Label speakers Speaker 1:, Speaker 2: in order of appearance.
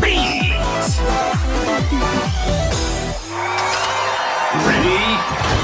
Speaker 1: Beans! Ready?